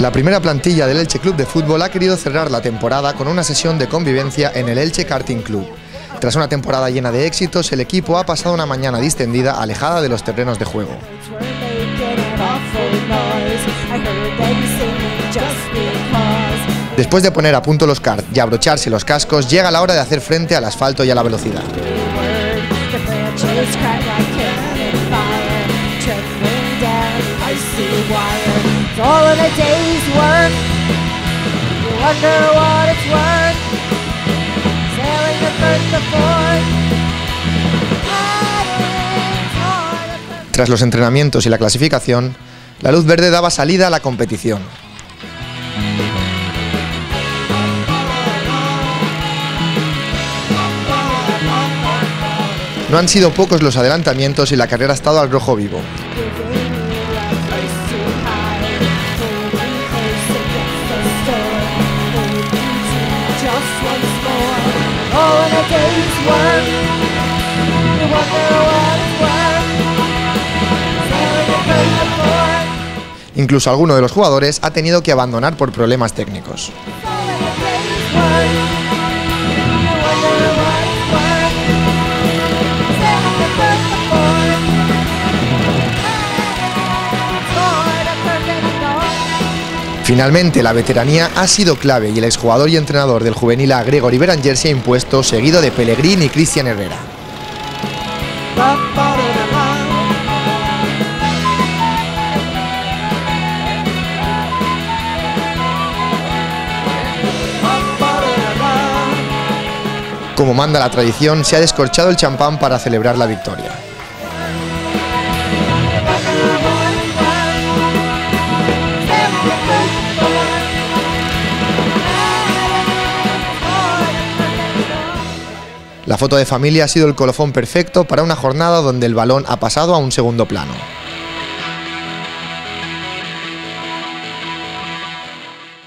La primera plantilla del Elche Club de Fútbol ha querido cerrar la temporada con una sesión de convivencia en el Elche Karting Club. Tras una temporada llena de éxitos, el equipo ha pasado una mañana distendida alejada de los terrenos de juego. Después de poner a punto los karts y abrocharse los cascos, llega la hora de hacer frente al asfalto y a la velocidad. Tras los entrenamientos y la clasificación, la luz verde daba salida a la competición. No han sido pocos los adelantamientos y la carrera ha estado al rojo vivo. Incluso alguno de los jugadores ha tenido que abandonar por problemas técnicos. Finalmente, la veteranía ha sido clave y el exjugador y entrenador del juvenil A, Gregory Beranger, se ha impuesto, seguido de Pellegrini y Cristian Herrera. Como manda la tradición, se ha descorchado el champán para celebrar la victoria. La foto de familia ha sido el colofón perfecto para una jornada donde el balón ha pasado a un segundo plano.